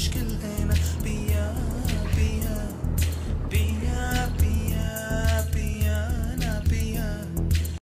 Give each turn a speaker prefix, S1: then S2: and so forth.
S1: Pushkin Lane.